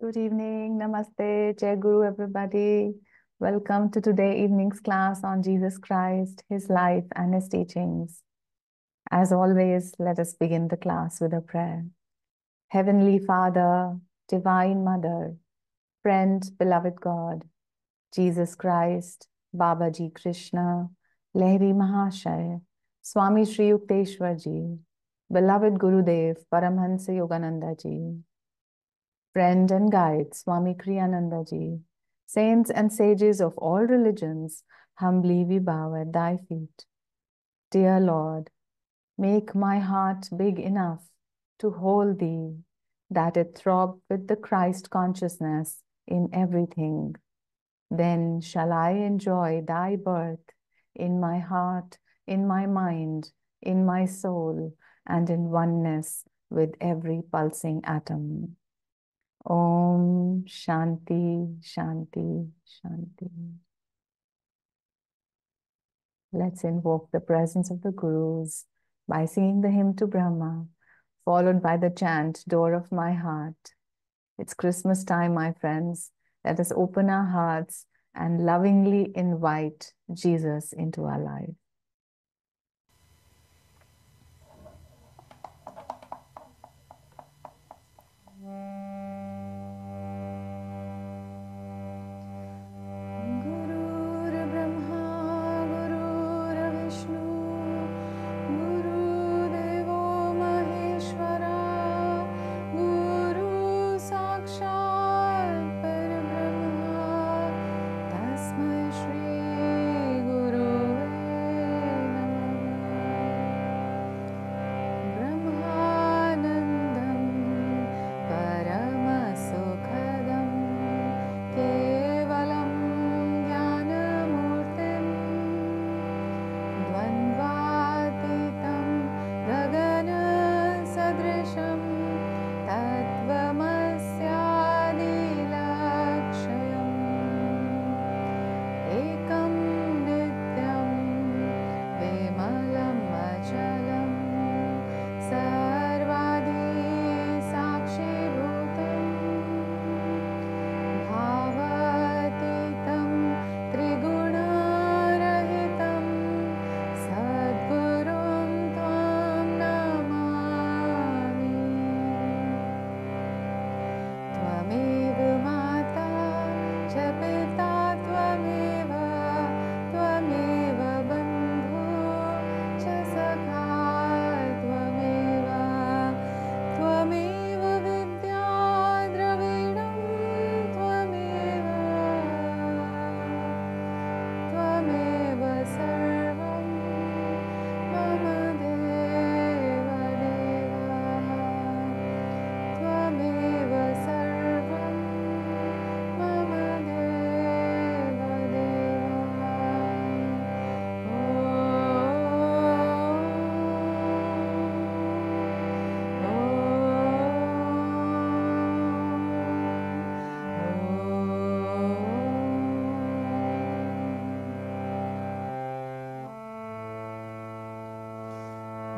Good evening, Namaste, Jai Guru, everybody. Welcome to today evening's class on Jesus Christ, His life and His teachings. As always, let us begin the class with a prayer. Heavenly Father, Divine Mother, Friend, Beloved God, Jesus Christ, Babaji Krishna, Lahiri Mahashaya, Swami Sri Yukteswar Ji, Beloved Gurudev, Paramhansa Yogananda Ji, friend and guide, Swami Kriyananda Ji, saints and sages of all religions, humbly we bow at thy feet. Dear Lord, make my heart big enough to hold thee, that it throb with the Christ consciousness in everything. Then shall I enjoy thy birth in my heart, in my mind, in my soul, and in oneness with every pulsing atom. Om Shanti, Shanti, Shanti. Let's invoke the presence of the Gurus by singing the hymn to Brahma, followed by the chant, Door of My Heart. It's Christmas time, my friends. Let us open our hearts and lovingly invite Jesus into our life.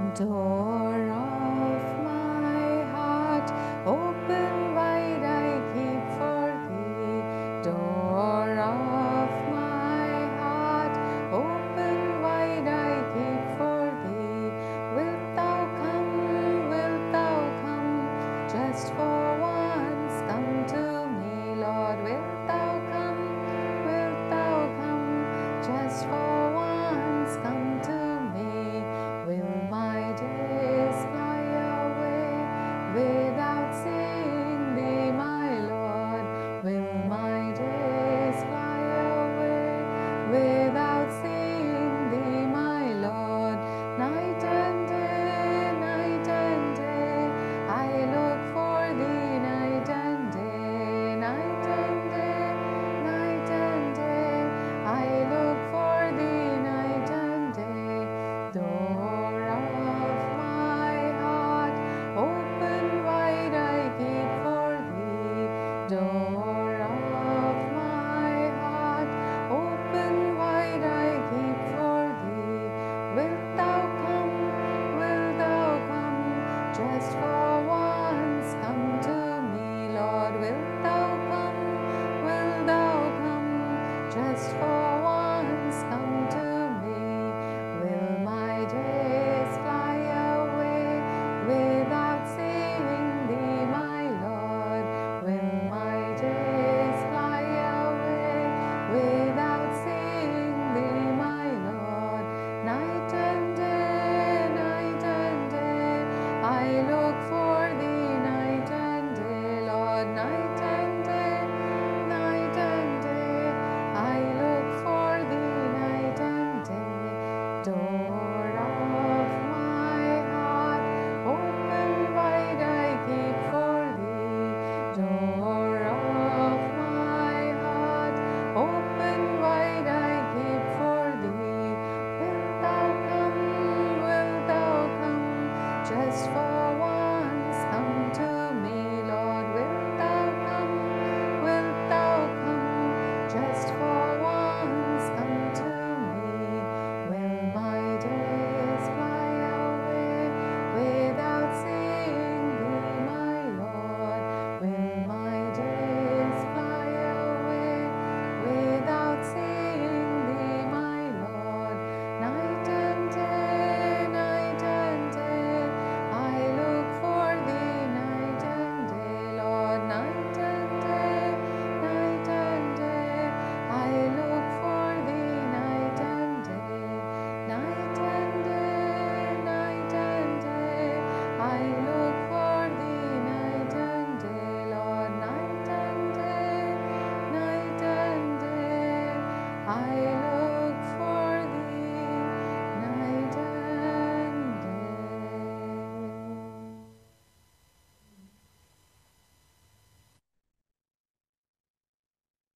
Door door.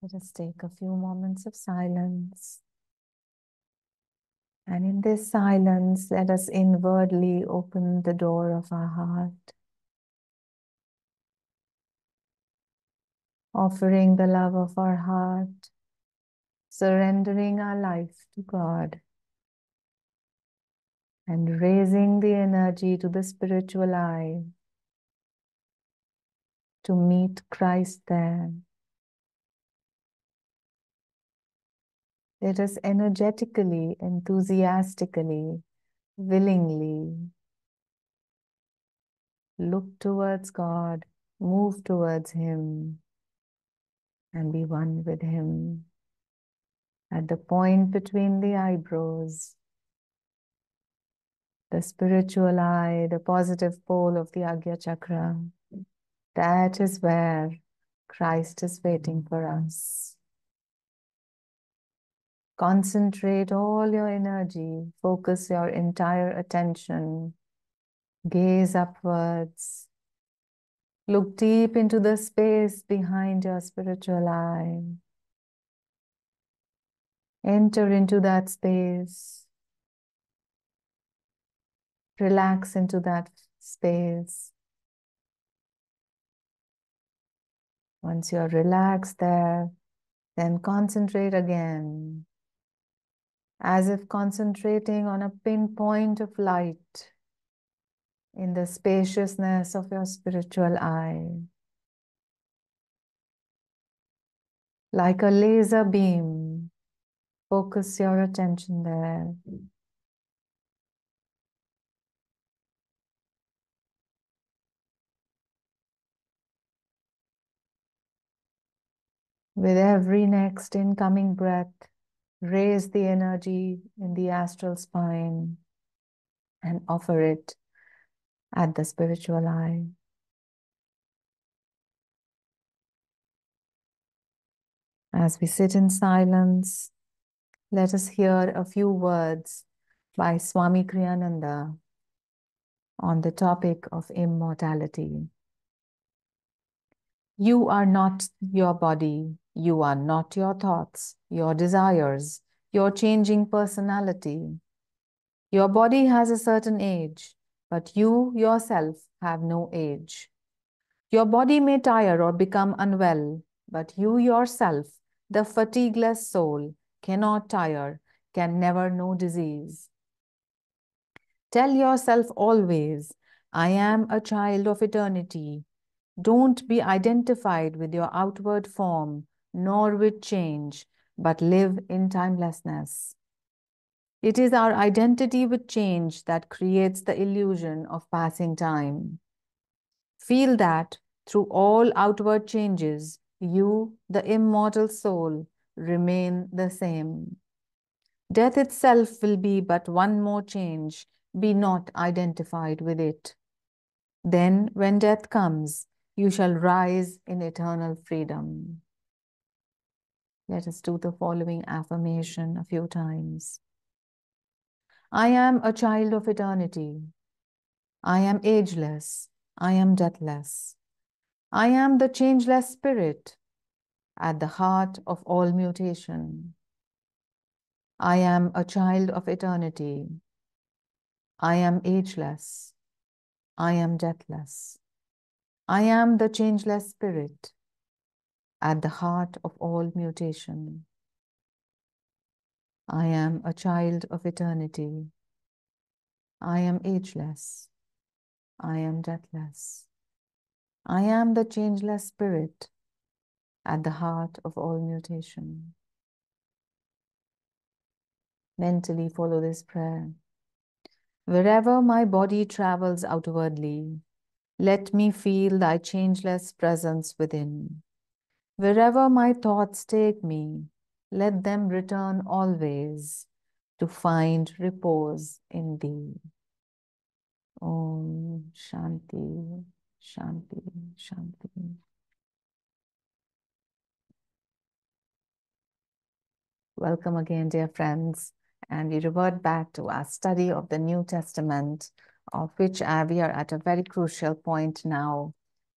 Let us take a few moments of silence. And in this silence, let us inwardly open the door of our heart, offering the love of our heart, surrendering our life to God, and raising the energy to the spiritual eye to meet Christ there. Let us energetically, enthusiastically, willingly look towards God, move towards Him, and be one with Him. At the point between the eyebrows, the spiritual eye, the positive pole of the Agya Chakra, that is where Christ is waiting for us. Concentrate all your energy, focus your entire attention, gaze upwards, look deep into the space behind your spiritual eye. Enter into that space, relax into that space. Once you're relaxed there, then concentrate again as if concentrating on a pinpoint of light in the spaciousness of your spiritual eye. Like a laser beam, focus your attention there. With every next incoming breath, raise the energy in the astral spine and offer it at the spiritual eye. As we sit in silence, let us hear a few words by Swami Kriyananda on the topic of immortality. You are not your body, you are not your thoughts, your desires, your changing personality. Your body has a certain age, but you yourself have no age. Your body may tire or become unwell, but you yourself, the fatigueless soul, cannot tire, can never know disease. Tell yourself always, I am a child of eternity. Don't be identified with your outward form, nor with change, but live in timelessness. It is our identity with change that creates the illusion of passing time. Feel that through all outward changes, you, the immortal soul, remain the same. Death itself will be but one more change. Be not identified with it. Then, when death comes, you shall rise in eternal freedom. Let us do the following affirmation a few times. I am a child of eternity. I am ageless. I am deathless. I am the changeless spirit at the heart of all mutation. I am a child of eternity. I am ageless. I am deathless. I am the changeless spirit at the heart of all mutation. I am a child of eternity. I am ageless. I am deathless. I am the changeless spirit at the heart of all mutation. Mentally follow this prayer. Wherever my body travels outwardly, let me feel thy changeless presence within. Wherever my thoughts take me, let them return always to find repose in thee. Om Shanti, Shanti, Shanti. Welcome again, dear friends. And we revert back to our study of the New Testament, of which uh, we are at a very crucial point now.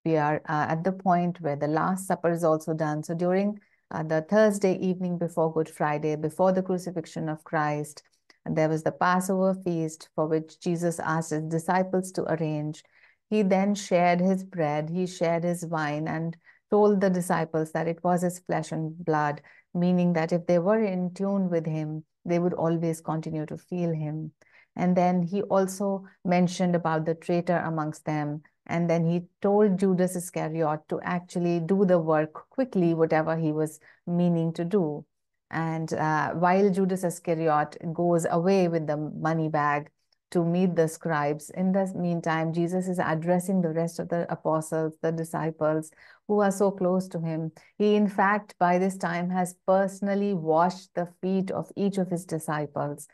We are uh, at the point where the Last Supper is also done. So during uh, the Thursday evening before Good Friday, before the crucifixion of Christ, there was the Passover feast for which Jesus asked his disciples to arrange. He then shared his bread, he shared his wine, and told the disciples that it was his flesh and blood, meaning that if they were in tune with him, they would always continue to feel him. And then he also mentioned about the traitor amongst them. And then he told Judas Iscariot to actually do the work quickly, whatever he was meaning to do. And uh, while Judas Iscariot goes away with the money bag to meet the scribes, in the meantime, Jesus is addressing the rest of the apostles, the disciples who are so close to him. He, in fact, by this time has personally washed the feet of each of his disciples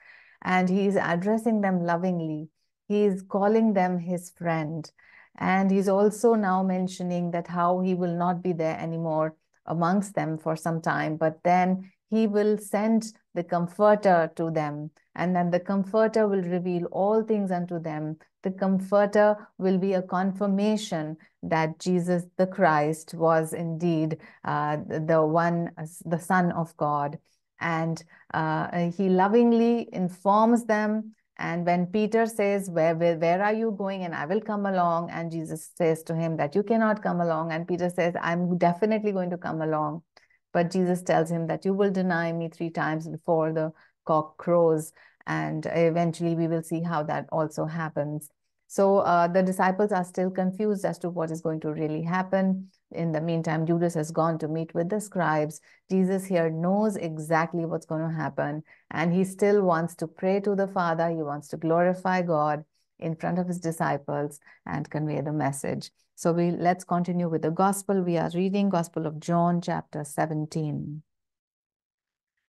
and he is addressing them lovingly. He is calling them his friend. And he's also now mentioning that how he will not be there anymore amongst them for some time, but then he will send the comforter to them. And then the comforter will reveal all things unto them. The comforter will be a confirmation that jesus the christ was indeed uh, the one the son of god. And uh, he lovingly informs them and when peter says where, where where are you going and i will come along and jesus says to him that you cannot come along and peter says i'm definitely going to come along but Jesus tells him that you will deny me three times before the cock crows. And eventually we will see how that also happens. So uh, the disciples are still confused as to what is going to really happen. In the meantime, Judas has gone to meet with the scribes. Jesus here knows exactly what's going to happen. And he still wants to pray to the Father. He wants to glorify God in front of his disciples and convey the message. So we let's continue with the gospel. We are reading Gospel of John chapter 17.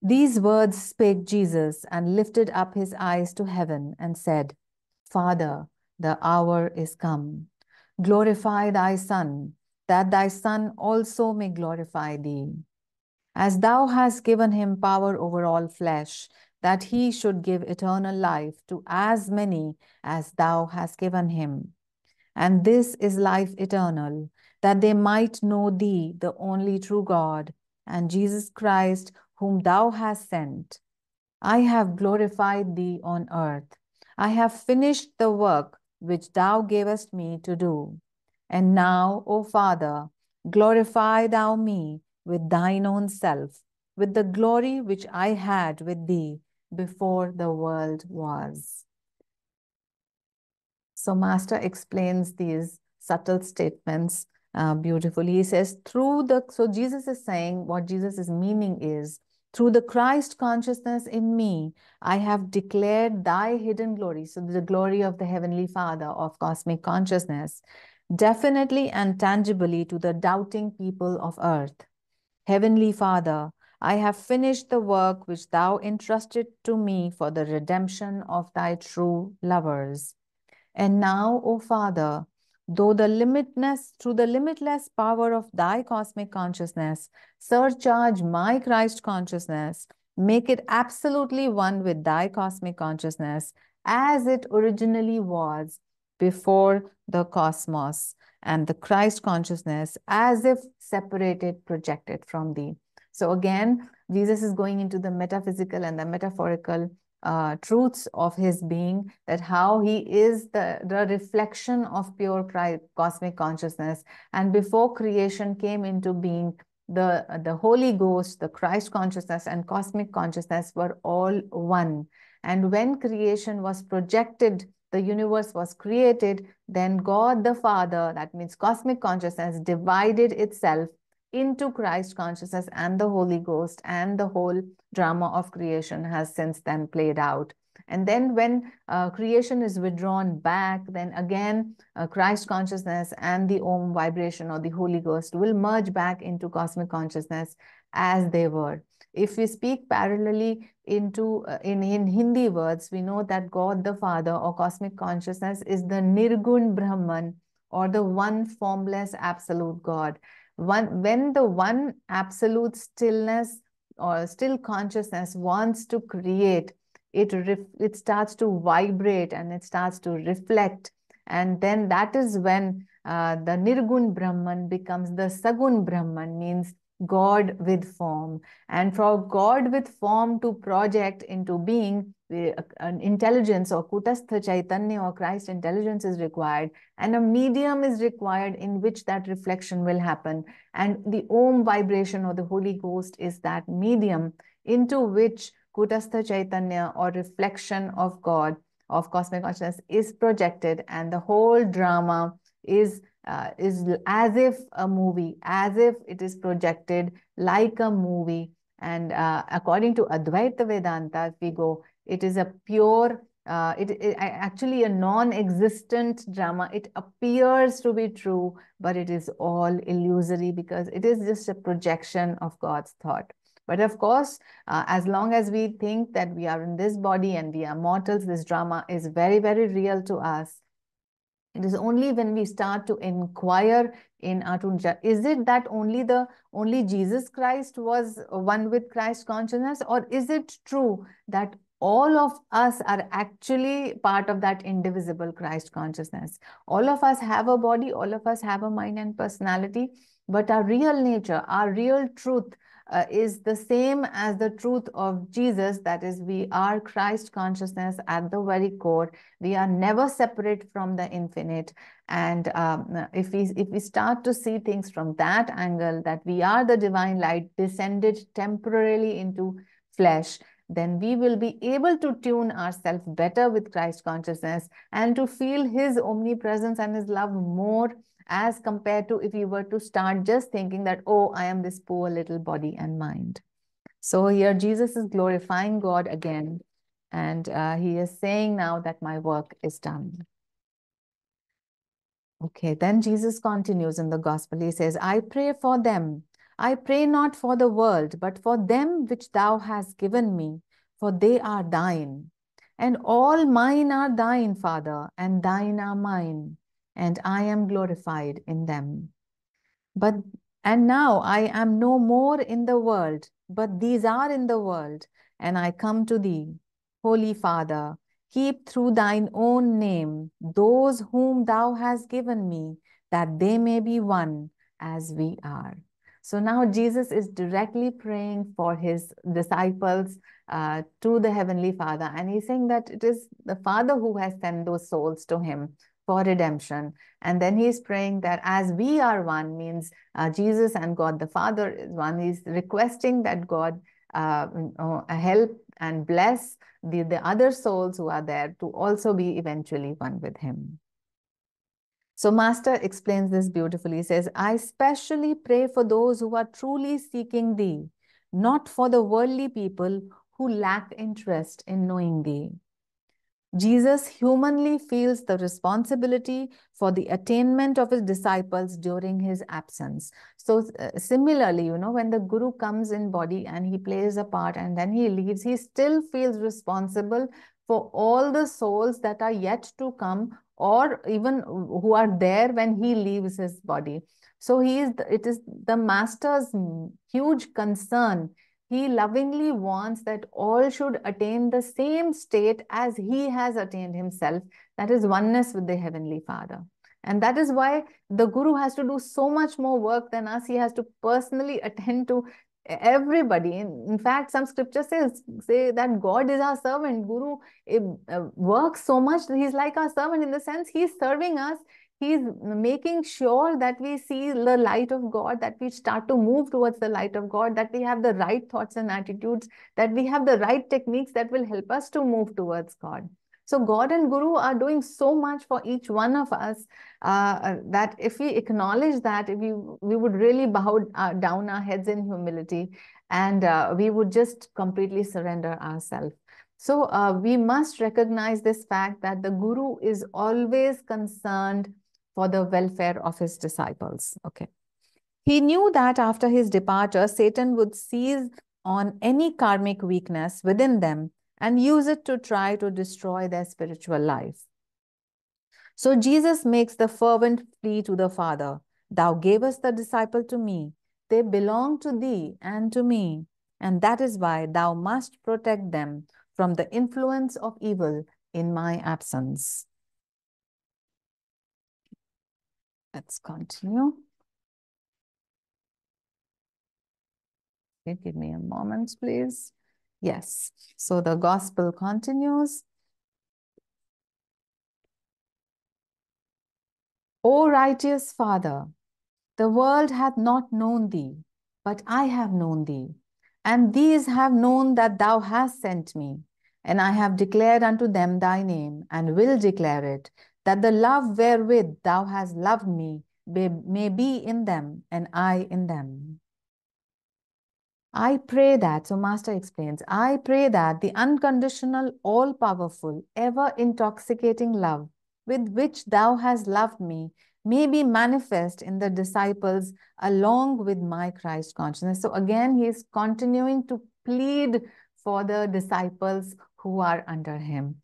These words spake Jesus and lifted up his eyes to heaven and said, Father, the hour is come. Glorify thy Son, that thy Son also may glorify thee. As thou hast given him power over all flesh, that he should give eternal life to as many as thou hast given him. And this is life eternal, that they might know thee, the only true God, and Jesus Christ, whom thou hast sent. I have glorified thee on earth. I have finished the work which thou gavest me to do. And now, O Father, glorify thou me with thine own self, with the glory which I had with thee before the world was. So, Master explains these subtle statements uh, beautifully. He says, through the, so Jesus is saying what Jesus is meaning is, through the Christ consciousness in me, I have declared thy hidden glory. So, the glory of the Heavenly Father of cosmic consciousness, definitely and tangibly to the doubting people of earth. Heavenly Father, I have finished the work which thou entrusted to me for the redemption of thy true lovers. And now, O Father, though the limitless, through the limitless power of thy cosmic consciousness, surcharge my Christ consciousness, make it absolutely one with thy cosmic consciousness as it originally was before the cosmos and the Christ consciousness as if separated, projected from thee. So again, Jesus is going into the metaphysical and the metaphorical uh, truths of his being, that how he is the, the reflection of pure cosmic consciousness. And before creation came into being, the, the Holy Ghost, the Christ consciousness, and cosmic consciousness were all one. And when creation was projected, the universe was created, then God the Father, that means cosmic consciousness, divided itself into Christ consciousness and the Holy Ghost, and the whole drama of creation has since then played out. And then when uh, creation is withdrawn back, then again, uh, Christ consciousness and the Om vibration or the Holy Ghost will merge back into cosmic consciousness as they were. If we speak parallelly into uh, in, in Hindi words, we know that God the Father or cosmic consciousness is the Nirgun Brahman or the one formless absolute God. One when the one absolute stillness or still consciousness wants to create it it starts to vibrate and it starts to reflect. And then that is when uh, the nirgun brahman becomes the sagun brahman means God with form. And for God with form to project into being, uh, an intelligence or Kutastha Chaitanya or Christ intelligence is required, and a medium is required in which that reflection will happen. And the Om vibration or the Holy Ghost is that medium into which Kutastha Chaitanya or reflection of God, of cosmic consciousness, is projected, and the whole drama is uh, is as if a movie, as if it is projected like a movie. And uh, according to Advaita Vedanta, if we go, it is a pure, uh, it, it actually a non-existent drama. It appears to be true, but it is all illusory because it is just a projection of God's thought. But of course, uh, as long as we think that we are in this body and we are mortals, this drama is very, very real to us. It is only when we start to inquire in Atunja, is it that only the only Jesus Christ was one with Christ consciousness, or is it true that all of us are actually part of that indivisible Christ consciousness? All of us have a body, all of us have a mind and personality, but our real nature, our real truth, uh, is the same as the truth of Jesus, that is, we are Christ consciousness at the very core. We are never separate from the infinite. And um, if we if we start to see things from that angle, that we are the divine light descended temporarily into flesh, then we will be able to tune ourselves better with Christ consciousness and to feel His omnipresence and His love more as compared to if you were to start just thinking that, oh, I am this poor little body and mind. So here Jesus is glorifying God again. And uh, he is saying now that my work is done. Okay, then Jesus continues in the gospel. He says, I pray for them. I pray not for the world, but for them which thou hast given me, for they are thine. And all mine are thine, Father, and thine are mine and I am glorified in them. But and now I am no more in the world, but these are in the world, and I come to thee. Holy Father, keep through thine own name those whom thou hast given me, that they may be one as we are. So now Jesus is directly praying for his disciples uh, to the Heavenly Father. And he's saying that it is the Father who has sent those souls to him for redemption. And then he's praying that as we are one means uh, Jesus and God the Father is one. He's requesting that God uh, help and bless the, the other souls who are there to also be eventually one with him. So Master explains this beautifully. He says, I specially pray for those who are truly seeking thee, not for the worldly people who lack interest in knowing thee. Jesus humanly feels the responsibility for the attainment of his disciples during his absence. So uh, similarly, you know, when the guru comes in body and he plays a part and then he leaves, he still feels responsible for all the souls that are yet to come or even who are there when he leaves his body. So he is, it is the master's huge concern he lovingly wants that all should attain the same state as he has attained himself, that is oneness with the Heavenly Father. And that is why the Guru has to do so much more work than us. He has to personally attend to everybody. In, in fact, some scripture says say that God is our servant. Guru it, uh, works so much. That he's like our servant in the sense he's serving us. He's making sure that we see the light of God, that we start to move towards the light of God, that we have the right thoughts and attitudes, that we have the right techniques that will help us to move towards God. So God and Guru are doing so much for each one of us uh, that if we acknowledge that, we, we would really bow uh, down our heads in humility and uh, we would just completely surrender ourselves. So uh, we must recognize this fact that the Guru is always concerned for the welfare of his disciples. Okay. He knew that after his departure, Satan would seize on any karmic weakness within them and use it to try to destroy their spiritual life. So Jesus makes the fervent plea to the Father Thou gavest the disciple to me, they belong to thee and to me, and that is why thou must protect them from the influence of evil in my absence. Let's continue. Okay, give me a moment, please. Yes. So the gospel continues. O righteous Father, the world hath not known thee, but I have known thee. And these have known that thou hast sent me. And I have declared unto them thy name, and will declare it, that the love wherewith thou hast loved me may be in them, and I in them. I pray that, so Master explains, I pray that the unconditional, all powerful, ever intoxicating love with which thou hast loved me may be manifest in the disciples along with my Christ consciousness. So again, he is continuing to plead for the disciples who are under him.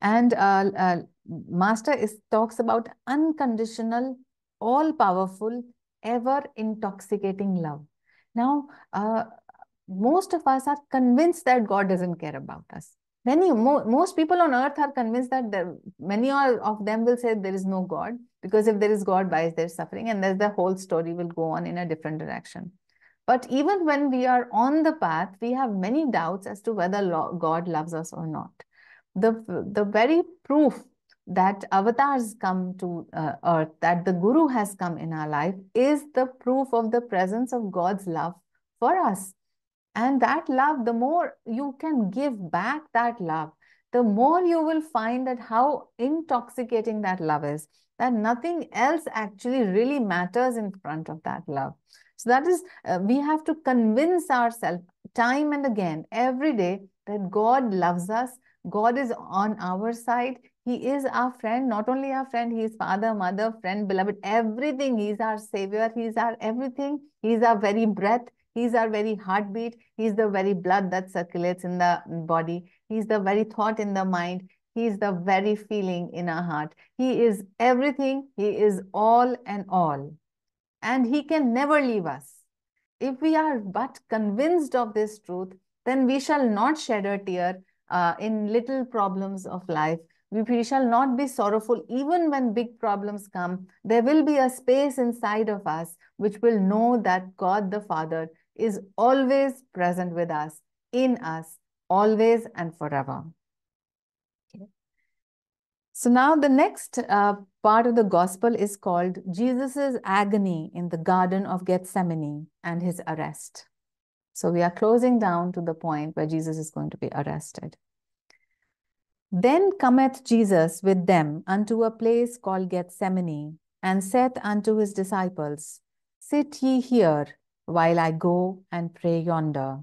And uh, uh, Master is, talks about unconditional, all powerful, ever intoxicating love. Now, uh, most of us are convinced that God doesn't care about us. Many, mo most people on earth are convinced that there, many of them will say there is no God because if there is God, why is there suffering? And there's the whole story will go on in a different direction. But even when we are on the path, we have many doubts as to whether God loves us or not. The, the very proof that avatars come to uh, earth, that the Guru has come in our life, is the proof of the presence of God's love for us. And that love, the more you can give back that love, the more you will find that how intoxicating that love is, that nothing else actually really matters in front of that love. So that is, uh, we have to convince ourselves time and again, every day, that God loves us. God is on our side. He is our friend, not only our friend, He is father, mother, friend, beloved, everything. He's our savior. He's our everything. He's our very breath. He's our very heartbeat. He's the very blood that circulates in the body. He's the very thought in the mind. He's the very feeling in our heart. He is everything. He is all and all. And he can never leave us. If we are but convinced of this truth, then we shall not shed a tear uh, in little problems of life. We, shall not be sorrowful even when big problems come. There will be a space inside of us which will know that God the Father is always present with us, in us, always and forever. Okay. So now the next uh, part of the gospel is called Jesus's agony in the Garden of Gethsemane and his arrest. So we are closing down to the point where Jesus is going to be arrested. Then cometh Jesus with them unto a place called Gethsemane, and saith unto his disciples, Sit ye here while I go and pray yonder.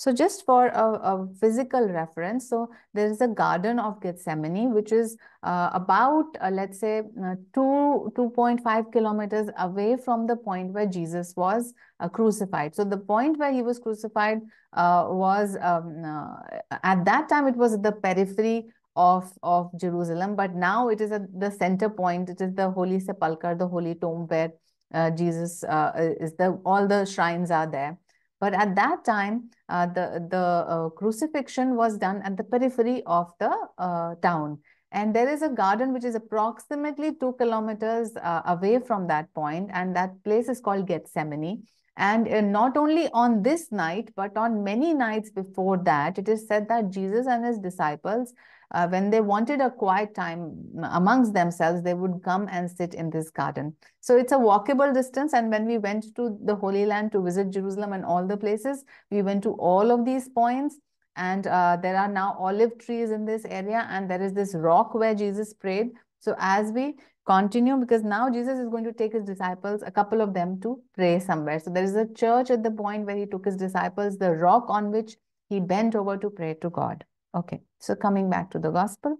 So just for a, a, physical reference, so there is a garden of Gethsemane, which is uh, about, uh, let's say, uh, 2, 2.5 kilometers away from the point where Jesus was uh, crucified. So the point where he was crucified uh, was, um, uh, at that time, it was the periphery of, of Jerusalem, but now it is at the center point. It is the Holy Sepulchre, the Holy Tomb where uh, Jesus uh, is the all the shrines are there. But at that time, uh, the the uh, crucifixion was done at the periphery of the uh, town, and there is a garden which is approximately two kilometers uh, away from that point, and that place is called Gethsemane. And uh, not only on this night, but on many nights before that, it is said that Jesus and his disciples, uh, when they wanted a quiet time amongst themselves, they would come and sit in this garden. So it's a walkable distance. And when we went to the Holy Land to visit Jerusalem and all the places, we went to all of these points. And uh, there are now olive trees in this area, and there is this rock where Jesus prayed. So as we continue because now Jesus is going to take his disciples, a couple of them, to pray somewhere. So there is a church at the point where he took his disciples, the rock on which he bent over to pray to God. Okay, so coming back to the gospel.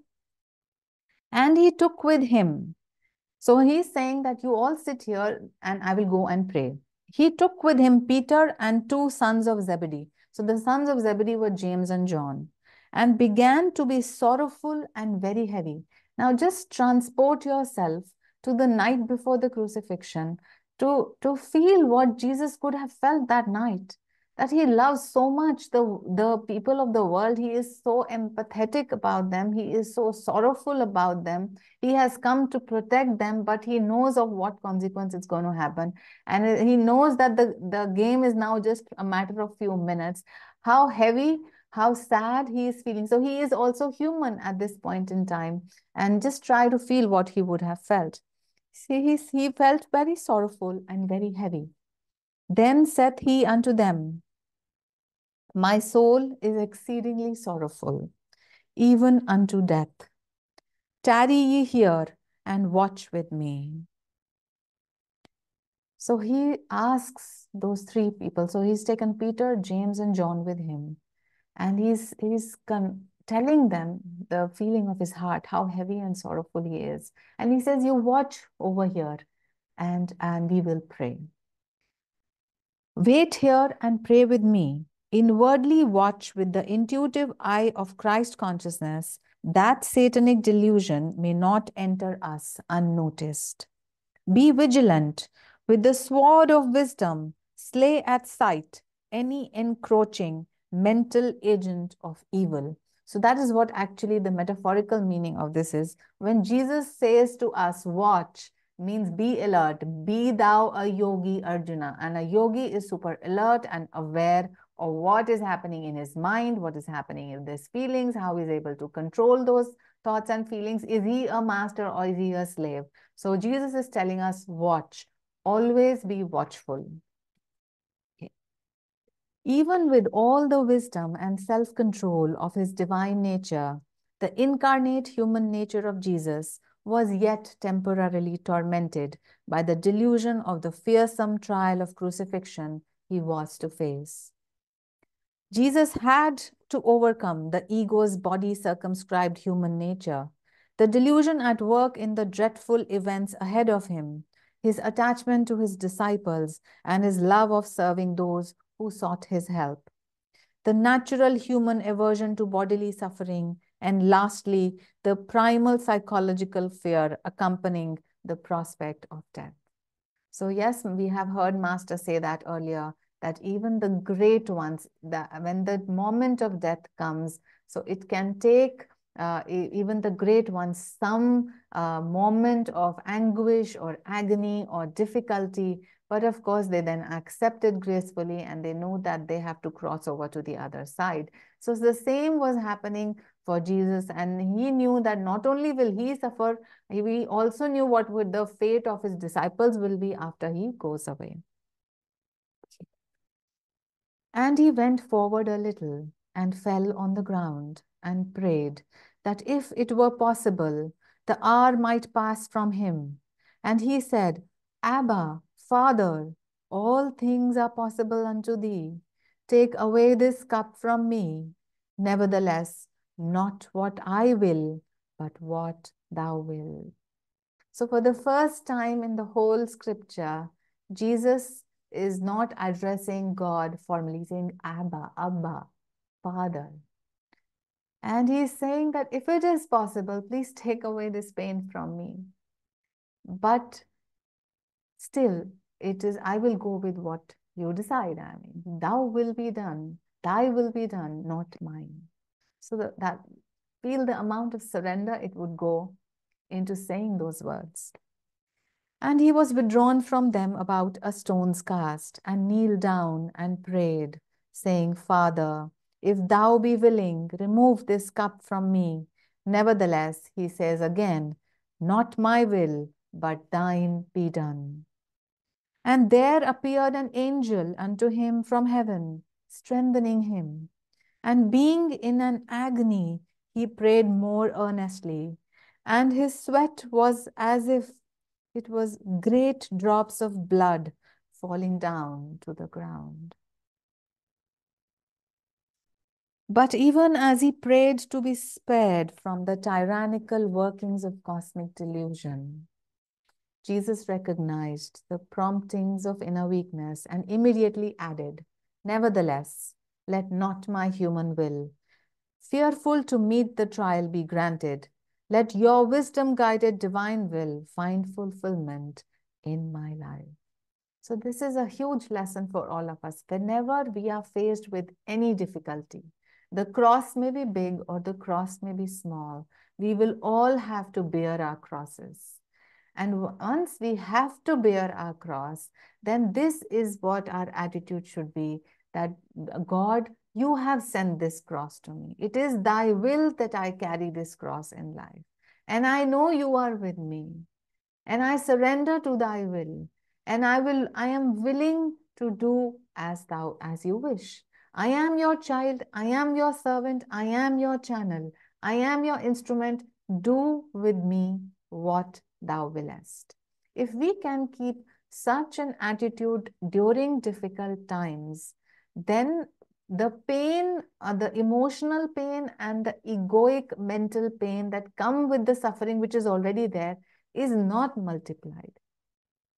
And he took with him. So he's saying that you all sit here and I will go and pray. He took with him Peter and two sons of Zebedee. So the sons of Zebedee were James and John and began to be sorrowful and very heavy. Now just transport yourself to the night before the crucifixion to, to feel what Jesus could have felt that night. That he loves so much the, the people of the world. He is so empathetic about them. He is so sorrowful about them. He has come to protect them, but he knows of what consequence it's going to happen. And he knows that the, the game is now just a matter of few minutes. How heavy how sad he is feeling. So he is also human at this point in time and just try to feel what he would have felt. See, he, he felt very sorrowful and very heavy. Then saith he unto them, My soul is exceedingly sorrowful, even unto death. Tarry ye here and watch with me. So he asks those three people. So he's taken Peter, James, and John with him and he's he's telling them the feeling of his heart how heavy and sorrowful he is and he says you watch over here and and we will pray wait here and pray with me inwardly watch with the intuitive eye of christ consciousness that satanic delusion may not enter us unnoticed be vigilant with the sword of wisdom slay at sight any encroaching mental agent of evil. So that is what actually the metaphorical meaning of this is. When Jesus says to us, watch, means be alert, be thou a yogi, Arjuna. And a yogi is super alert and aware of what is happening in his mind, what is happening in his feelings, how he's able to control those thoughts and feelings. Is he a master or is he a slave? So Jesus is telling us, watch, always be watchful. Even with all the wisdom and self control of his divine nature, the incarnate human nature of Jesus was yet temporarily tormented by the delusion of the fearsome trial of crucifixion he was to face. Jesus had to overcome the ego's body circumscribed human nature, the delusion at work in the dreadful events ahead of him, his attachment to his disciples, and his love of serving those who sought his help. The natural human aversion to bodily suffering, and lastly, the primal psychological fear accompanying the prospect of death. So, yes, we have heard Master say that earlier that even the great ones, that when the moment of death comes, so it can take uh, even the great ones some uh, moment of anguish or agony or difficulty but of course, they then accept it gracefully and they know that they have to cross over to the other side. So the same was happening for Jesus. And he knew that not only will he suffer, he also knew what would the fate of his disciples will be after he goes away. And he went forward a little and fell on the ground and prayed that if it were possible, the hour might pass from him. And he said, Abba, Father, all things are possible unto thee. Take away this cup from me. Nevertheless, not what I will, but what thou wilt. So, for the first time in the whole scripture, Jesus is not addressing God formally, saying Abba, Abba, Father. And he's saying that if it is possible, please take away this pain from me. But still, it is, I will go with what you decide. I mean, thou will be done, thy will be done, not mine. So that, that feel the amount of surrender it would go into saying those words. And he was withdrawn from them about a stone's cast, and kneeled down and prayed, saying, Father, if thou be willing, remove this cup from me. Nevertheless, he says again, Not my will, but thine be done. And there appeared an angel unto him from heaven, strengthening him. And being in an agony, he prayed more earnestly, and his sweat was as if it was great drops of blood falling down to the ground. But even as he prayed to be spared from the tyrannical workings of cosmic delusion, Jesus recognized the promptings of inner weakness and immediately added, Nevertheless, let not my human will, fearful to meet the trial, be granted. Let your wisdom guided divine will find fulfillment in my life. So, this is a huge lesson for all of us. Whenever we are faced with any difficulty, the cross may be big or the cross may be small, we will all have to bear our crosses. And once we have to bear our cross, then this is what our attitude should be that uh, God, you have sent this cross to me. It is thy will that I carry this cross in life. And I know you are with me. And I surrender to thy will. And I will, I am willing to do as thou, as you wish. I am your child. I am your servant. I am your channel. I am your instrument. Do with me what thou willest. If we can keep such an attitude during difficult times, then the pain, uh, the emotional pain and the egoic mental pain that come with the suffering which is already there is not multiplied.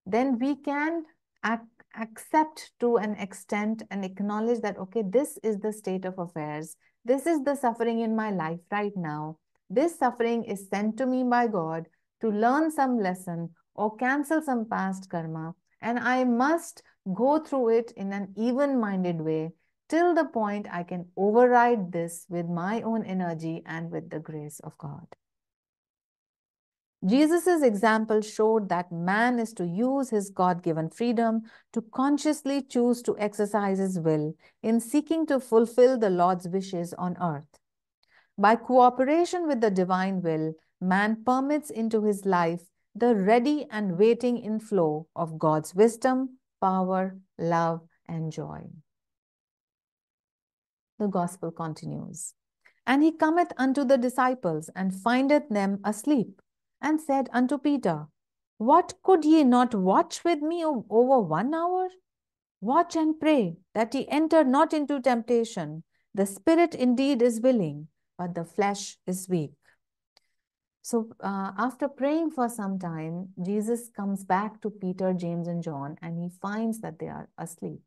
Then we can ac accept to an extent and acknowledge that, okay, this is the state of affairs. This is the suffering in my life right now. This suffering is sent to me by God to learn some lesson or cancel some past karma. And I must go through it in an even minded way till the point I can override this with my own energy and with the grace of God. Jesus' example showed that man is to use his God given freedom to consciously choose to exercise his will in seeking to fulfill the Lord's wishes on earth. By cooperation with the divine will, man permits into his life the ready and waiting inflow of God's wisdom, power, love, and joy. The gospel continues. And he cometh unto the disciples and findeth them asleep, and said unto Peter, What could ye not watch with me over one hour? Watch and pray that ye enter not into temptation. The spirit indeed is willing, but the flesh is weak. So uh, after praying for some time, Jesus comes back to Peter, James, and John, and he finds that they are asleep.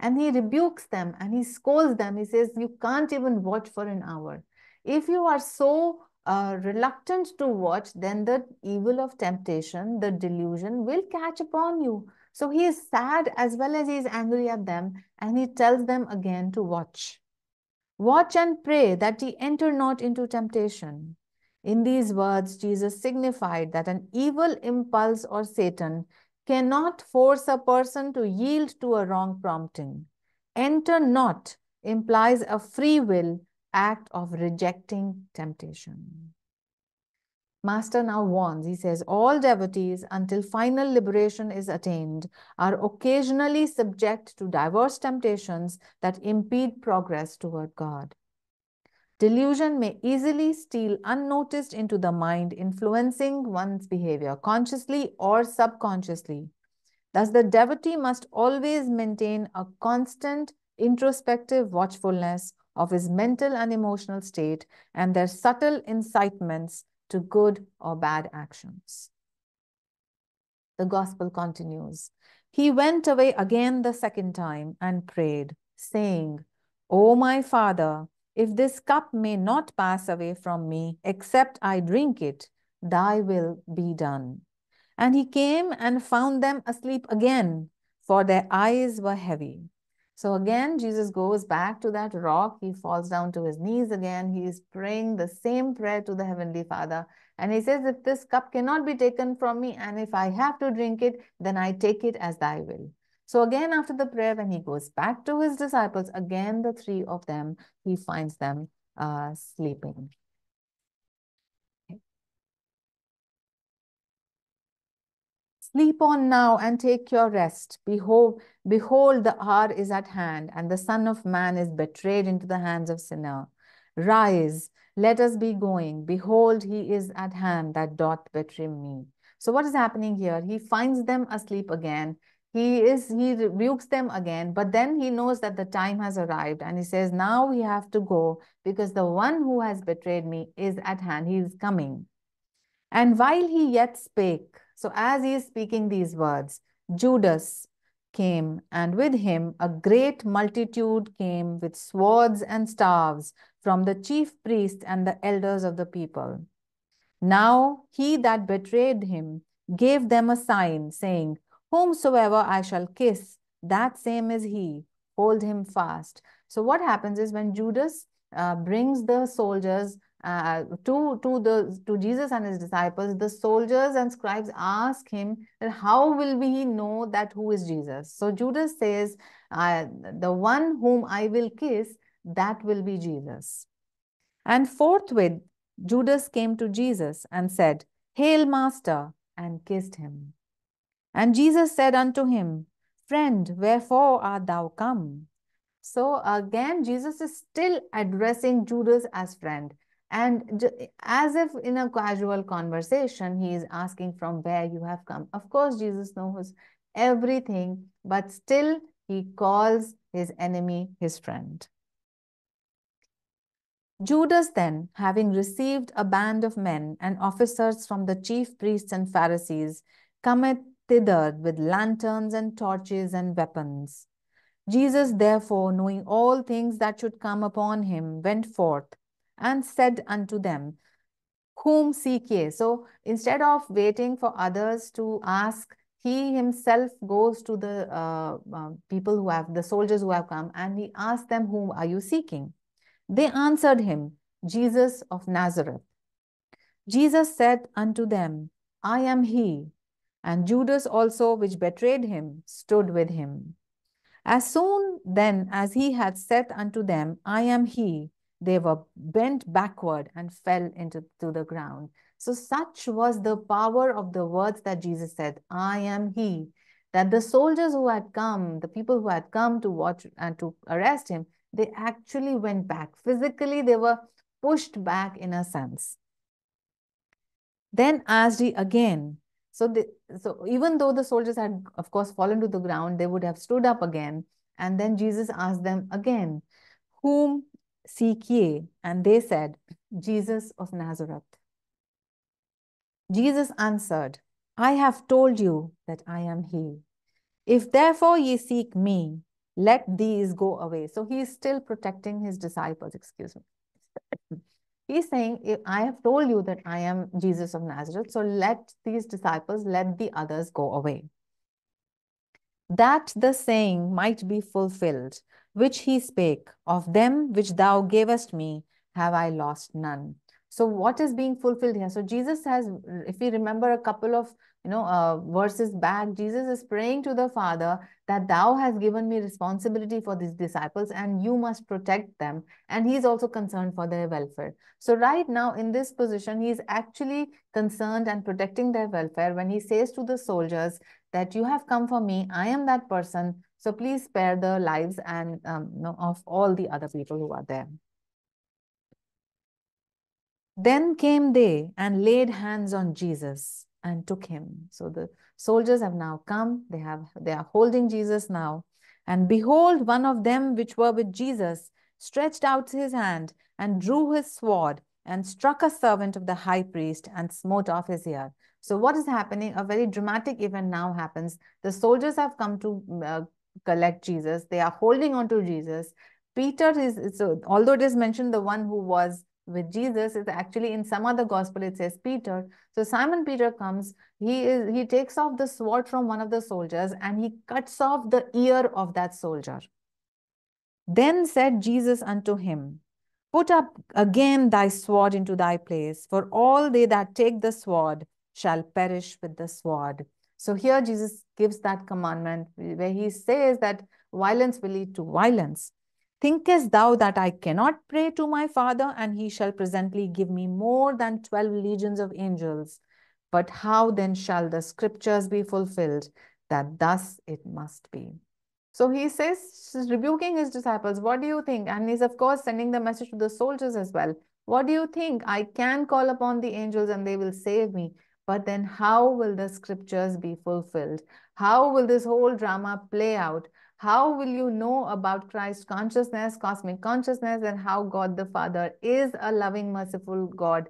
And he rebukes them and he scolds them. He says, You can't even watch for an hour. If you are so uh, reluctant to watch, then the evil of temptation, the delusion will catch upon you. So he is sad as well as he is angry at them, and he tells them again to watch. Watch and pray that ye enter not into temptation. In these words, Jesus signified that an evil impulse or Satan cannot force a person to yield to a wrong prompting. Enter not implies a free will act of rejecting temptation. Master now warns, he says, all devotees, until final liberation is attained, are occasionally subject to diverse temptations that impede progress toward God. Delusion may easily steal unnoticed into the mind, influencing one's behavior consciously or subconsciously. Thus, the devotee must always maintain a constant introspective watchfulness of his mental and emotional state and their subtle incitements to good or bad actions. The gospel continues. He went away again the second time and prayed, saying, O my Father, if this cup may not pass away from me, except I drink it, thy will be done. And he came and found them asleep again, for their eyes were heavy. So again, Jesus goes back to that rock. He falls down to his knees again. He is praying the same prayer to the Heavenly Father. And he says, If this cup cannot be taken from me, and if I have to drink it, then I take it as thy will. So again, after the prayer, when he goes back to his disciples, again, the three of them, he finds them uh, sleeping. Sleep on now and take your rest. Behold, behold, the hour is at hand, and the Son of Man is betrayed into the hands of sinner. Rise, let us be going. Behold, he is at hand that doth betray me. So what is happening here? He finds them asleep again. He is he rebukes them again, but then he knows that the time has arrived, and he says, "Now we have to go because the one who has betrayed me is at hand. He is coming." And while he yet spake, so as he is speaking these words, Judas came, and with him a great multitude came with swords and staves from the chief priests and the elders of the people. Now he that betrayed him gave them a sign, saying, Whomsoever I shall kiss, that same is he. Hold him fast. So what happens is when Judas uh, brings the soldiers uh, to to the to Jesus and his disciples, the soldiers and scribes ask him that how will we know that who is Jesus? So Judas says, "The one whom I will kiss, that will be Jesus." And forthwith Judas came to Jesus and said, "Hail, Master!" and kissed him. And Jesus said unto him, Friend, wherefore art thou come? So again, Jesus is still addressing Judas as friend. And as if in a casual conversation, he is asking from where you have come. Of course, Jesus knows everything, but still he calls his enemy his friend. Judas then, having received a band of men and officers from the chief priests and Pharisees, cometh thither with lanterns and torches and weapons. Jesus, therefore, knowing all things that should come upon him, went forth and said unto them, Whom seek ye? So instead of waiting for others to ask, he himself goes to the uh, uh, people who have, the soldiers who have come, and he asks them, Whom are you seeking? They answered him, Jesus of Nazareth. Jesus said unto them, I am he. And Judas also, which betrayed him, stood with him. As soon then as he had said unto them, I am he, they were bent backward and fell into to the ground. So such was the power of the words that Jesus said, I am he, that the soldiers who had come, the people who had come to watch and to arrest him, they actually went back. Physically, they were pushed back in a sense. Then asked he again. So, the, so even though the soldiers had, of course, fallen to the ground, they would have stood up again. And then Jesus asked them again, Whom seek ye? And they said, Jesus of Nazareth. Jesus answered, I have told you that I am he. If therefore ye seek me, let these go away. So he is still protecting his disciples, excuse me. He's saying, I have told you that I am Jesus of Nazareth, so let these disciples, let the others go away. That the saying might be fulfilled, which he spake, of them which thou gavest me, have I lost none. So what is being fulfilled here? So Jesus has, if we remember a couple of you know uh, verses back, Jesus is praying to the Father that thou has given me responsibility for these disciples and you must protect them. And he's also concerned for their welfare. So right now in this position, he's actually concerned and protecting their welfare when he says to the soldiers that you have come for me, I am that person. So please spare the lives and um, you know, of all the other people who are there. Then came they and laid hands on Jesus and took him. So the soldiers have now come. They have they are holding Jesus now. And behold, one of them which were with Jesus stretched out his hand and drew his sword and struck a servant of the high priest and smote off his ear. So what is happening? A very dramatic event now happens. The soldiers have come to uh, collect Jesus. They are holding on to Jesus. Peter is, so although it is mentioned the one who was with Jesus is actually in some other gospel it says Peter. So Simon Peter comes, he is he takes off the sword from one of the soldiers and he cuts off the ear of that soldier. Then said Jesus unto him, Put up again thy sword into thy place, for all they that take the sword shall perish with the sword. So here Jesus gives that commandment where he says that violence will lead to violence. Thinkest thou that I cannot pray to my Father, and he shall presently give me more than twelve legions of angels? But how then shall the scriptures be fulfilled, that thus it must be? So he says, rebuking his disciples, What do you think? And he's, of course, sending the message to the soldiers as well. What do you think? I can call upon the angels and they will save me. But then, how will the scriptures be fulfilled? How will this whole drama play out? How will you know about Christ consciousness, cosmic consciousness, and how God the Father is a loving, merciful God?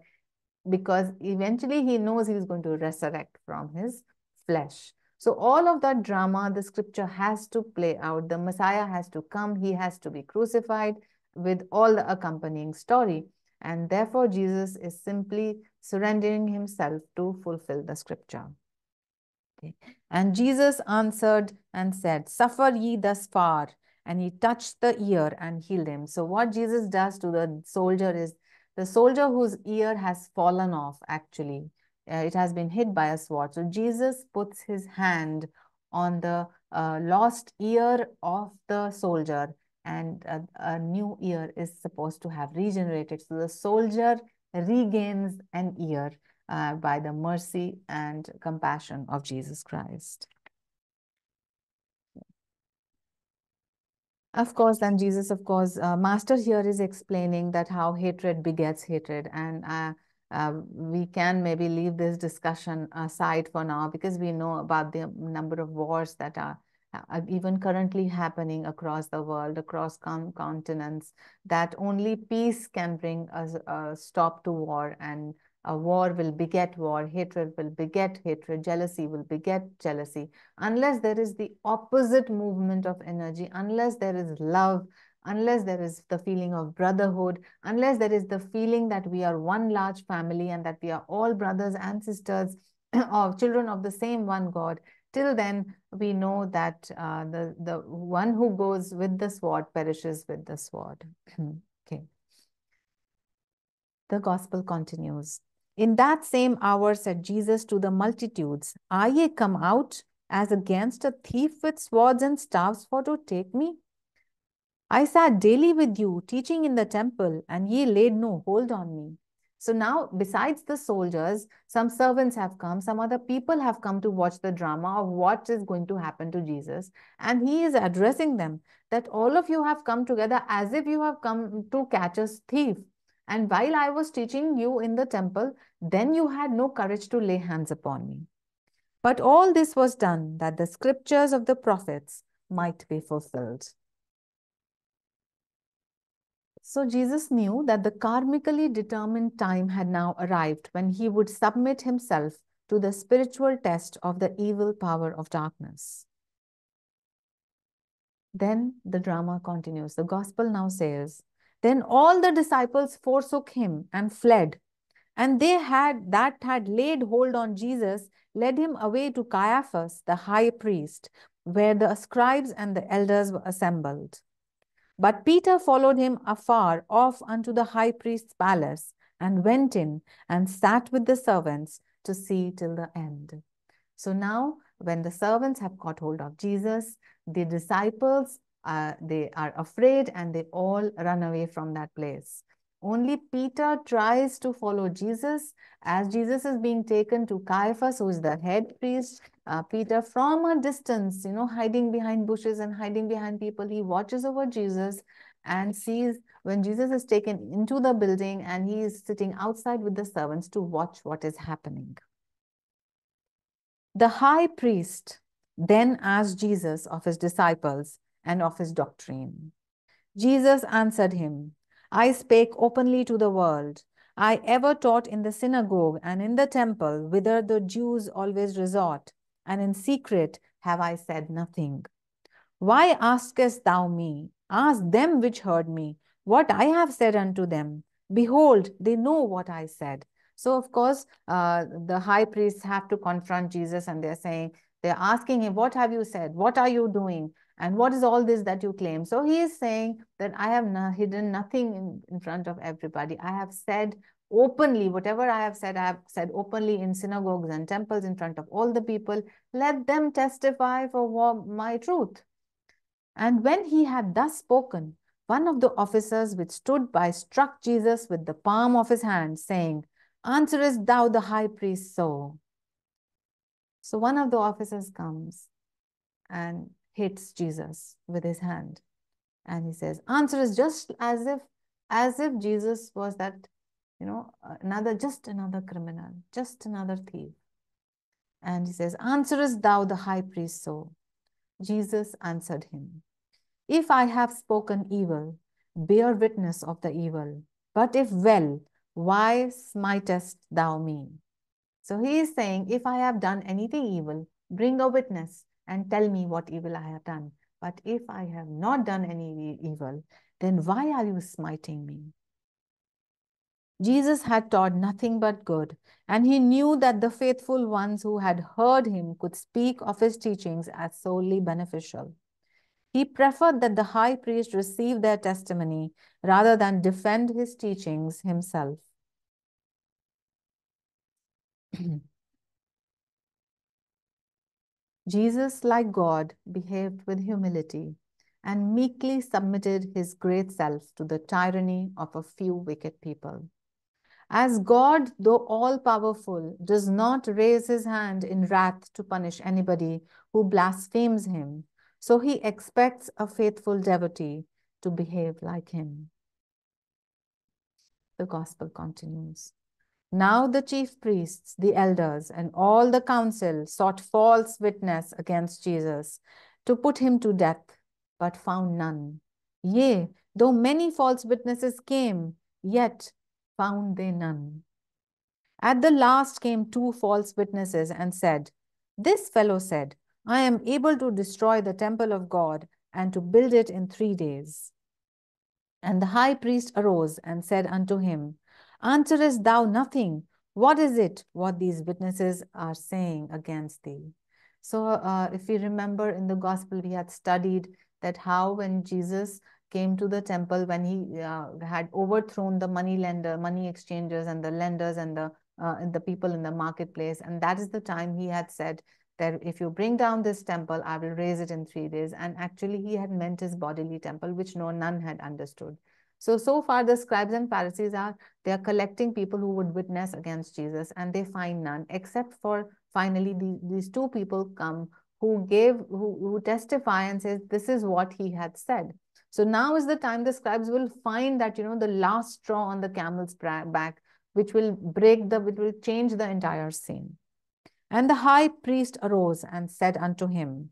Because eventually he knows he's going to resurrect from his flesh. So, all of that drama, the scripture has to play out. The Messiah has to come, he has to be crucified with all the accompanying story. And therefore, Jesus is simply surrendering himself to fulfill the scripture. And Jesus answered and said, Suffer ye thus far. And he touched the ear and healed him. So, what Jesus does to the soldier is the soldier whose ear has fallen off, actually, uh, it has been hit by a sword. So, Jesus puts his hand on the uh, lost ear of the soldier and a, a, new ear is supposed to have regenerated. So the soldier regains an ear uh, by the mercy and compassion of Jesus Christ. Of course, then Jesus, of course, uh, Master here is explaining that how hatred begets hatred. And uh, uh, we can maybe leave this discussion aside for now because we know about the number of wars that are uh, even currently happening across the world, across continents, that only peace can bring a, a stop to war and a war will beget war, hatred will beget hatred, jealousy will beget jealousy. Unless there is the opposite movement of energy, unless there is love, unless there is the feeling of brotherhood, unless there is the feeling that we are one large family and that we are all brothers and sisters or children of the same one God, till then we know that uh, the the one who goes with the sword perishes with the sword. Okay. The gospel continues in that same hour said jesus to the multitudes are ye come out as against a thief with swords and staffs for to take me i sat daily with you teaching in the temple and ye laid no hold on me so now, besides the soldiers, some servants have come, some other people have come to watch the drama of what is going to happen to Jesus. And he is addressing them that all of you have come together as if you have come to catch a thief. And while I was teaching you in the temple, then you had no courage to lay hands upon me. But all this was done that the scriptures of the prophets might be fulfilled. So Jesus knew that the karmically determined time had now arrived when he would submit himself to the spiritual test of the evil power of darkness. Then the drama continues. The gospel now says, Then all the disciples forsook him and fled. And they had that had laid hold on Jesus, led him away to Caiaphas, the high priest, where the scribes and the elders were assembled. But Peter followed him afar off unto the high priest's palace and went in and sat with the servants to see till the end. So now, when the servants have caught hold of Jesus, the disciples, uh, they are afraid and they all run away from that place. Only Peter tries to follow Jesus as Jesus is being taken to Caiaphas, who is the head priest. Uh, Peter, from a distance, you know, hiding behind bushes and hiding behind people, he watches over Jesus and sees when Jesus is taken into the building and he is sitting outside with the servants to watch what is happening. The high priest then asked Jesus of his disciples and of his doctrine. Jesus answered him, I spake openly to the world. I ever taught in the synagogue and in the temple, whither the Jews always resort, and in secret have I said nothing. Why askest thou me? Ask them which heard me, what I have said unto them. Behold, they know what I said. So, of course, uh, the high priests have to confront Jesus and they're saying, they're asking him, What have you said? What are you doing? And what is all this that you claim? So he is saying that I have no, hidden nothing in, in front of everybody. I have said openly, whatever I have said, I have said openly in synagogues and temples in front of all the people. Let them testify for my truth. And when he had thus spoken, one of the officers which stood by struck Jesus with the palm of his hand, saying, Answerest thou the high priest so? So one of the officers comes and hits Jesus with his hand. And he says, Answer is just as if as if Jesus was that, you know, another just another criminal, just another thief. And he says, Answerest thou the high priest so? Jesus answered him, If I have spoken evil, bear witness of the evil. But if well, why smitest thou me? So he is saying, if I have done anything evil, bring a witness and tell me what evil I have done. But if I have not done any evil, then why are you smiting me? Jesus had taught nothing but good, and he knew that the faithful ones who had heard him could speak of his teachings as solely beneficial. He preferred that the high priest receive their testimony rather than defend his teachings himself. Jesus, like God, behaved with humility and meekly submitted his great self to the tyranny of a few wicked people. As God, though all powerful, does not raise his hand in wrath to punish anybody who blasphemes him, so he expects a faithful devotee to behave like him. The gospel continues. Now the chief priests, the elders, and all the council sought false witness against Jesus to put him to death, but found none. Yea, though many false witnesses came, yet found they none. At the last came two false witnesses and said, This fellow said, I am able to destroy the temple of God and to build it in three days. And the high priest arose and said unto him, Answerest thou nothing? What is it what these witnesses are saying against thee? So, uh, if we remember in the gospel, we had studied that how when Jesus came to the temple, when he uh, had overthrown the money lender, money exchangers, and the lenders and the uh, and the people in the marketplace, and that is the time he had said that if you bring down this temple, I will raise it in three days. And actually, he had meant his bodily temple, which no none had understood. So, so far the scribes and Pharisees are, they are collecting people who would witness against Jesus and they find none, except for finally the, these two people come who gave, who, who testify and says, this is what he had said. So now is the time the scribes will find that, you know, the last straw on the camel's back, which will break the, which will change the entire scene. And the high priest arose and said unto him,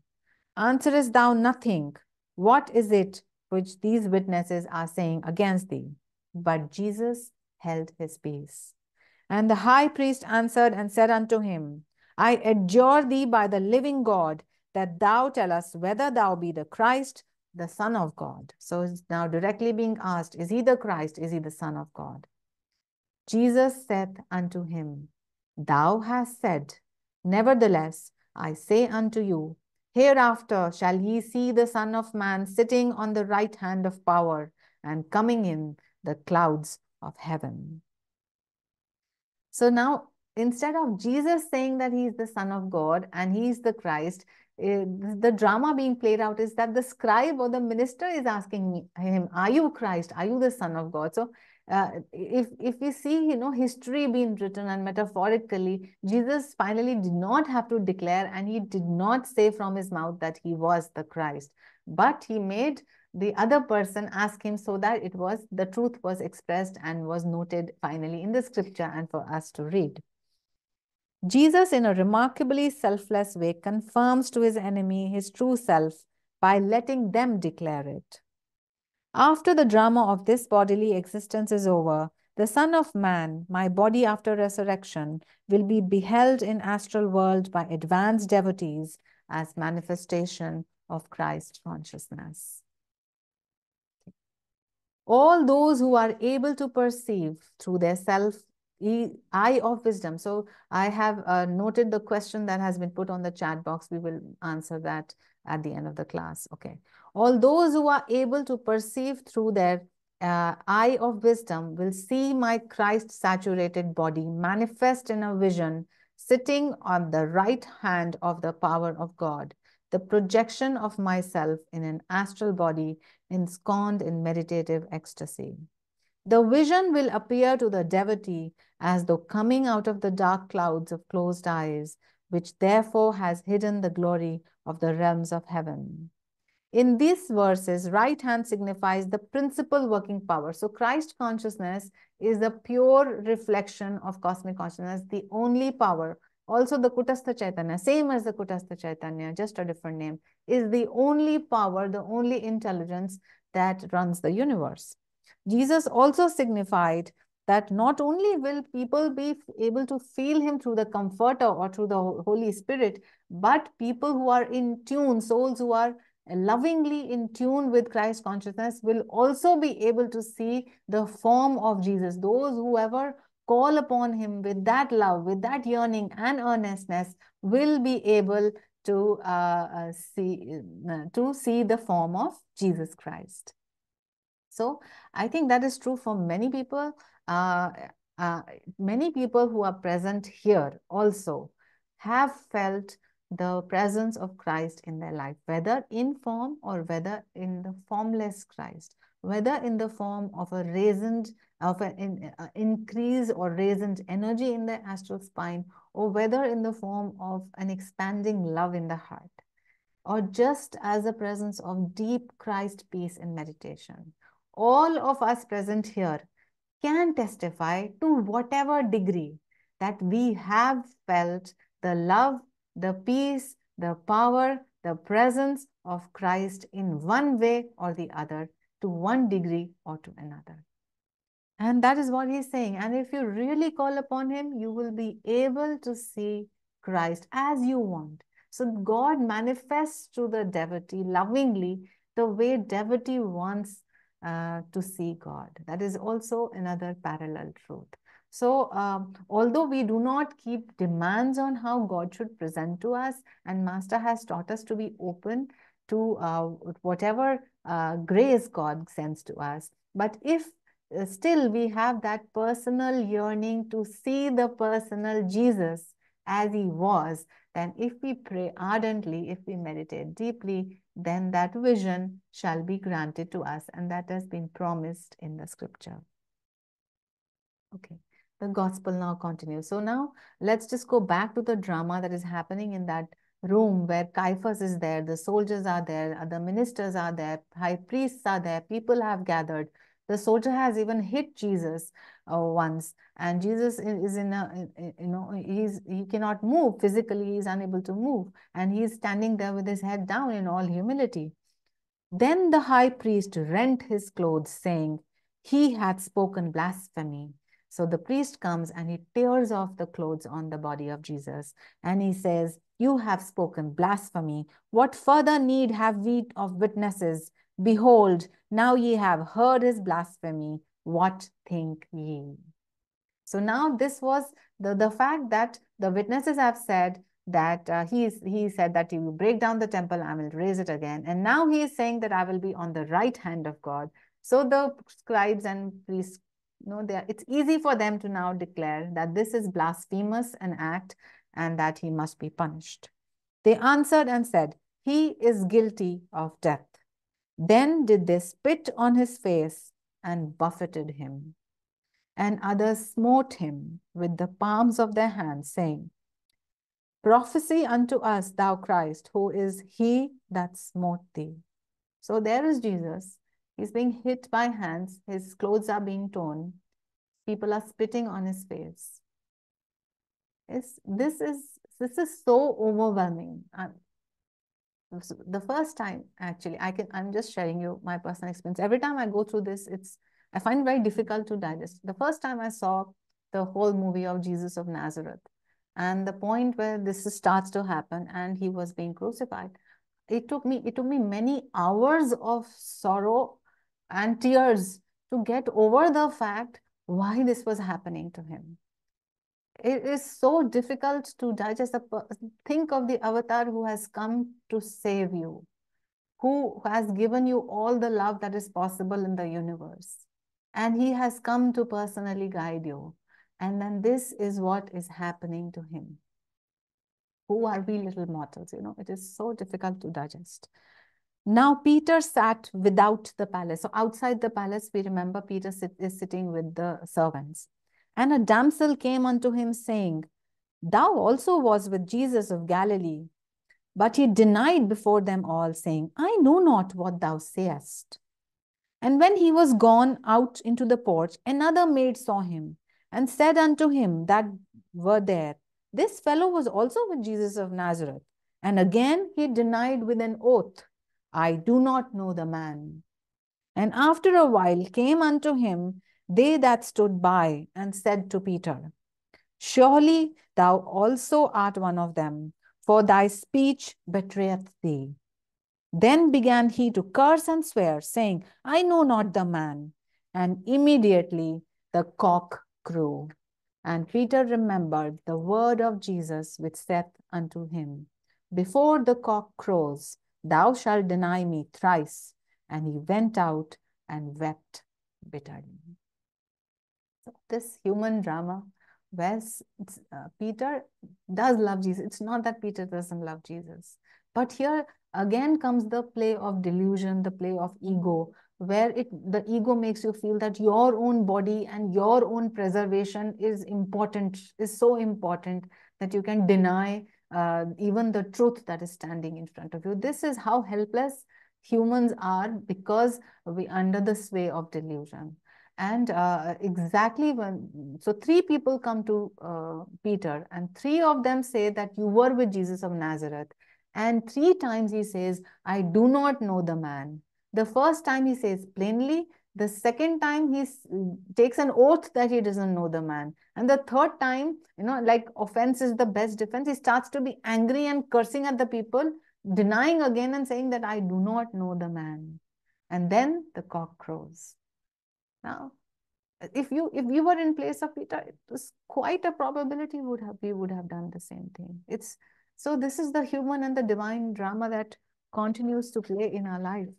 Answerest thou nothing? What is it which these witnesses are saying against thee. But Jesus held his peace. And the high priest answered and said unto him, I adjure thee by the living God that thou tell us whether thou be the Christ, the Son of God. So now directly being asked, Is he the Christ? Is he the Son of God? Jesus saith unto him, Thou hast said, Nevertheless, I say unto you, Hereafter shall ye see the Son of Man sitting on the right hand of power and coming in the clouds of heaven. So now, instead of Jesus saying that he is the Son of God and he is the Christ, uh, the drama being played out is that the scribe or the minister is asking him, Are you Christ? Are you the Son of God? So uh, if if we see you know history being written and metaphorically jesus finally did not have to declare and he did not say from his mouth that he was the christ. But he made the other person ask him so that it was the truth was expressed and was noted finally in the scripture and for us to read. Jesus in a remarkably selfless way confirms to his enemy his true self by letting them declare it after the drama of this bodily existence is over, the Son of Man, my body after resurrection, will be beheld in astral world by advanced devotees as manifestation of Christ consciousness. All those who are able to perceive through their self eye of wisdom. So I have uh, noted the question that has been put on the chat box. We will answer that at the end of the class. Okay. All those who are able to perceive through their uh, eye of wisdom will see my Christ saturated body manifest in a vision sitting on the right hand of the power of God, the projection of myself in an astral body ensconced in meditative ecstasy. The vision will appear to the devotee as though coming out of the dark clouds of closed eyes, which therefore has hidden the glory of the realms of heaven. In these verses, right hand signifies the principal working power. So Christ consciousness is the pure reflection of cosmic consciousness, the only power. Also the Kutastha Chaitanya, same as the Kutastha Chaitanya, just a different name, is the only power, the only intelligence that runs the universe. Jesus also signified that not only will people be able to feel him through the comforter or through the Holy Spirit, but people who are in tune, souls who are lovingly in tune with Christ consciousness will also be able to see the form of Jesus. Those who ever call upon him with that love, with that yearning and earnestness will be able to uh, uh, see uh, to see the form of Jesus Christ. So I think that is true for many people. Uh, uh, many people who are present here also have felt the presence of Christ in their life, whether in form or whether in the formless Christ, whether in the form of a raised, of an in, uh, increase or raised energy in the astral spine, or whether in the form of an expanding love in the heart, or just as a presence of deep Christ peace in meditation all of us present here can testify to whatever degree that we have felt the love, the peace, the power, the presence of Christ in one way or the other, to one degree or to another. And that is what he's saying. And if you really call upon him, you will be able to see Christ as you want. So God manifests to the devotee lovingly the way devotee wants uh, to see God. That is also another parallel truth. So, um, although we do not keep demands on how God should present to us, and Master has taught us to be open to uh, whatever uh, grace God sends to us. But if uh, still we have that personal yearning to see the personal Jesus as he was, then if we pray ardently, if we meditate deeply, then that vision shall be granted to us. And that has been promised in the scripture. Okay, the gospel now continues. So now let's just go back to the drama that is happening in that room where Caiaphas is there, the soldiers are there, the ministers are there, high priests are there, people have gathered. The soldier has even hit Jesus uh, once, and Jesus is in a, you know, he's he cannot move physically, he's unable to move, and he's standing there with his head down in all humility. Then the high priest rent his clothes, saying, He hath spoken blasphemy. So the priest comes and he tears off the clothes on the body of Jesus, and he says, You have spoken blasphemy. What further need have we of witnesses? Behold, now ye have heard his blasphemy. What think ye? So now this was the, the fact that the witnesses have said that uh, he, is, he said that he will break down the temple, I will raise it again. And now he is saying that I will be on the right hand of God. So the scribes and priests, know, it's easy for them to now declare that this is blasphemous an act and that he must be punished. They answered and said, he is guilty of death. Then did they spit on his face and buffeted him. And others smote him with the palms of their hands, saying, Prophesy unto us, thou Christ, who is he that smote thee. So there is Jesus. He's being hit by hands. His clothes are being torn. People are spitting on his face. It's, this is this is so overwhelming the first time actually i can i'm just sharing you my personal experience. Every time i go through this it's i find it very difficult to digest. The first time i saw the whole movie of jesus of nazareth and the point where this starts to happen and he was being crucified it took me it took me many hours of sorrow and tears to get over the fact why this was happening to him it is so difficult to digest. Think of the avatar who has come to save you, who has given you all the love that is possible in the universe. And he has come to personally guide you. And then this is what is happening to him. Who are we little mortals? You know, it is so difficult to digest. Now Peter sat without the palace. So outside the palace, we remember Peter sit, is sitting with the servants. And a damsel came unto him, saying, Thou also was with Jesus of Galilee. But he denied before them all, saying, I know not what thou sayest. And when he was gone out into the porch, another maid saw him, and said unto him that were there, This fellow was also with Jesus of Nazareth. And again he denied with an oath, I do not know the man. And after a while came unto him they that stood by and said to Peter, Surely thou also art one of them, for thy speech betrayeth thee. Then began he to curse and swear, saying, I know not the man. And immediately the cock crew. And Peter remembered the word of Jesus which saith unto him, Before the cock crows, thou shalt deny me thrice. And he went out and wept bitterly this human drama where uh, Peter does love Jesus. It's not that Peter doesn't love Jesus. But here again comes the play of delusion, the play of ego, where it the ego makes you feel that your own body and your own preservation is important, is so important that you can deny uh, even the truth that is standing in front of you. This is how helpless humans are because we under the sway of delusion. And uh, exactly when, so three people come to uh, Peter, and three of them say that you were with Jesus of Nazareth. And three times he says, I do not know the man. The first time he says plainly, the second time he takes an oath that he doesn't know the man. And the third time, you know, like offense is the best defense. He starts to be angry and cursing at the people, denying again and saying that I do not know the man. And then the cock crows. Now, if you if you were in place of Peter, it was quite a probability would have we would have done the same thing. It's so this is the human and the divine drama that continues to play in our life.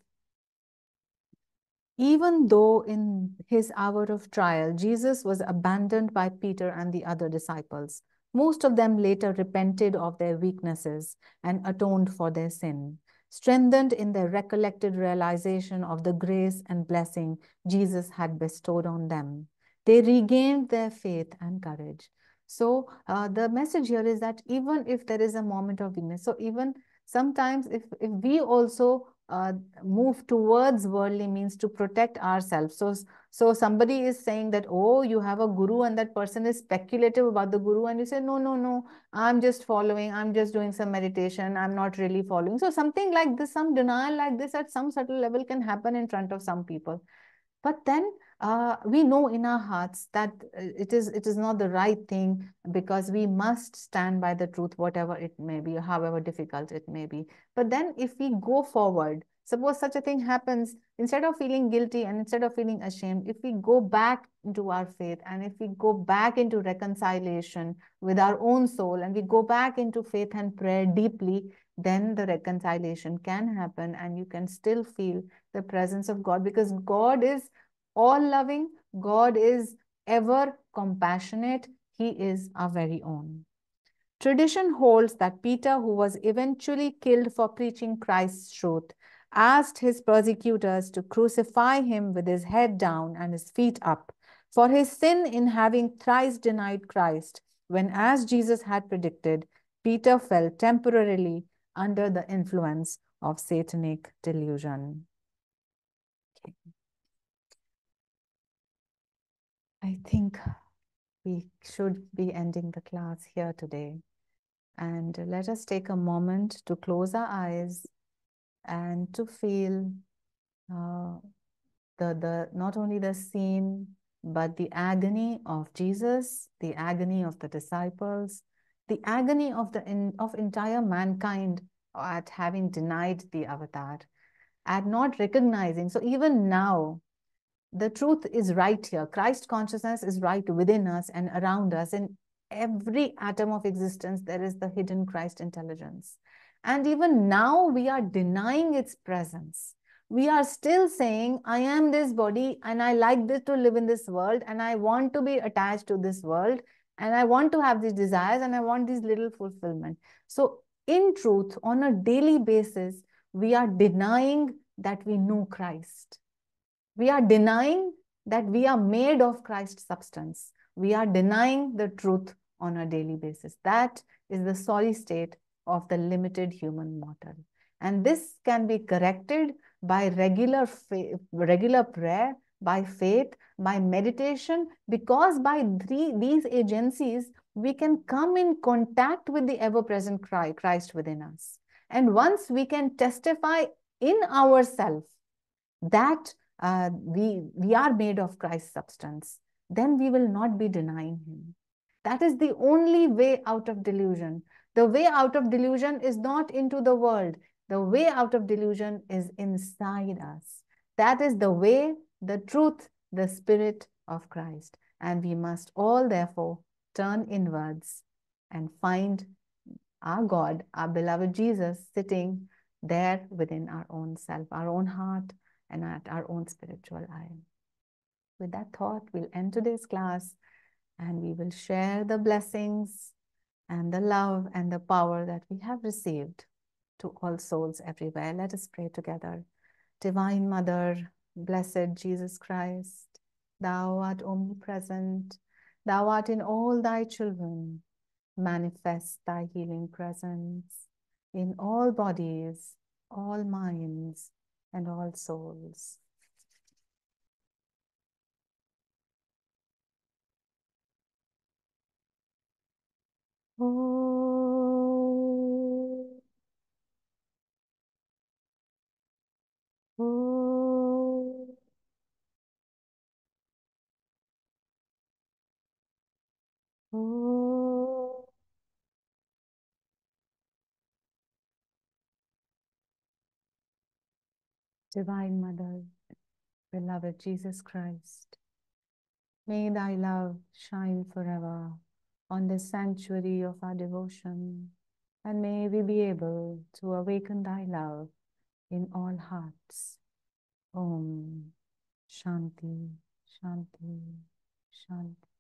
Even though in his hour of trial, Jesus was abandoned by Peter and the other disciples, most of them later repented of their weaknesses and atoned for their sin strengthened in their recollected realization of the grace and blessing Jesus had bestowed on them. They regained their faith and courage. So uh, the message here is that even if there is a moment of weakness, so even sometimes if, if we also uh, move towards worldly means to protect ourselves. So, so somebody is saying that, oh, you have a guru and that person is speculative about the guru. And you say, no, no, no, I'm just following. I'm just doing some meditation. I'm not really following. So something like this, some denial like this at some subtle level can happen in front of some people. But then uh, we know in our hearts that uh, it is it is not the right thing because we must stand by the truth, whatever it may be, however difficult it may be. But then if we go forward, suppose such a thing happens, instead of feeling guilty and instead of feeling ashamed, if we go back into our faith and if we go back into reconciliation with our own soul and we go back into faith and prayer deeply, then the reconciliation can happen and you can still feel the presence of God because God is all loving. God is ever compassionate. He is our very own. Tradition holds that Peter, who was eventually killed for preaching Christ's truth, asked his persecutors to crucify him with his head down and his feet up for his sin in having thrice denied Christ, when, as Jesus had predicted, Peter fell temporarily under the influence of satanic delusion. Okay. I think we should be ending the class here today. And let us take a moment to close our eyes and to feel uh, the, the not only the scene, but the agony of Jesus, the agony of the disciples, the agony of the in, of entire mankind at having denied the avatar, at not recognizing. So even now, the truth is right here. Christ consciousness is right within us and around us in every atom of existence, there is the hidden Christ intelligence. And even now, we are denying its presence. We are still saying, I am this body and I like this to live in this world and I want to be attached to this world and I want to have these desires and I want these little fulfillment. So, in truth, on a daily basis, we are denying that we know Christ. We are denying that we are made of Christ's substance. We are denying the truth on a daily basis. That is the sorry state of the limited human mortal. And this can be corrected by regular, regular prayer, by faith, by meditation, because by three, these agencies, we can come in contact with the ever-present Christ within us. And once we can testify in ourselves that uh, we, we are made of Christ's substance, then we will not be denying him. That is the only way out of delusion. The way out of delusion is not into the world. The way out of delusion is inside us. That is the way, the truth, the spirit of Christ. And we must all, therefore, turn inwards and find our God, our beloved Jesus, sitting there within our own self, our own heart, and at our own spiritual eye. With that thought, we'll end today's class and we will share the blessings and the love and the power that we have received to all souls everywhere. Let us pray together. Divine Mother, blessed Jesus Christ, thou art omnipresent, thou art in all thy children. Manifest thy healing presence in all bodies, all minds, and all souls. Oh. Oh. Oh. Divine Mother, beloved Jesus Christ, may thy love shine forever on the sanctuary of our devotion, and may we be able to awaken thy love in all hearts. Om Shanti, Shanti, Shanti.